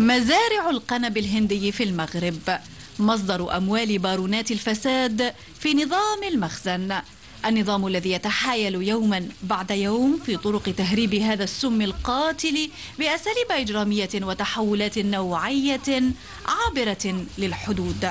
مزارع القنب الهندي في المغرب. مصدر أموال بارونات الفساد في نظام المخزن. النظام الذي يتحايل يوما بعد يوم في طرق تهريب هذا السم القاتل بأساليب إجرامية وتحولات نوعية عابرة للحدود.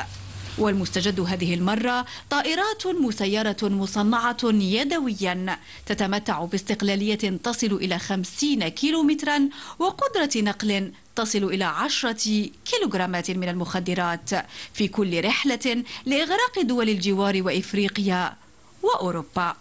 والمستجد هذه المرة طائرات مسيرة مصنعة يدويا تتمتع باستقلالية تصل إلى خمسين كيلومترا وقدرة نقل تصل إلى عشرة كيلوغرامات من المخدرات في كل رحلة لإغراق دول الجوار وإفريقيا وأوروبا.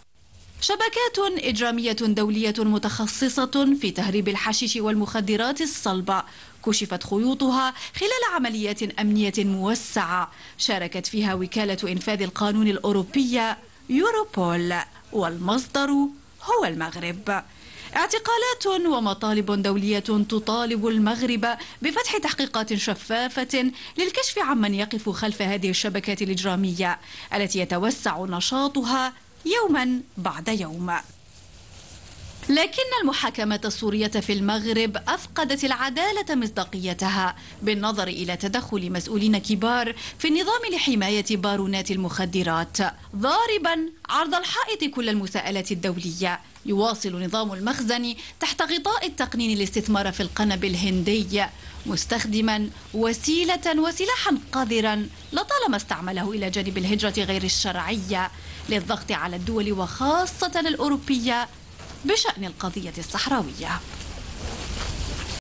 شبكات إجرامية دولية متخصصة في تهريب الحشيش والمخدرات الصلبة كشفت خيوطها خلال عمليات أمنية موسعة شاركت فيها وكالة إنفاذ القانون الأوروبية يوروبول والمصدر هو المغرب. اعتقالات ومطالب دولية تطالب المغرب بفتح تحقيقات شفافة للكشف عمن يقف خلف هذه الشبكات الإجرامية التي يتوسع نشاطها يوما بعد يوم. لكن المحاكمة السورية في المغرب أفقدت العدالة مصداقيتها بالنظر إلى تدخل مسؤولين كبار في النظام لحماية بارونات المخدرات. ضاربا عرض الحائط كل المساءلات الدولية. يواصل نظام المخزن تحت غطاء التقنين الاستثمار في القنب الهندي مستخدما وسيلة وسلاحا قذرا لطالما استعمله إلى جانب الهجرة غير الشرعية. للضغط على الدول وخاصة الأوروبية بشأن القضية الصحراوية.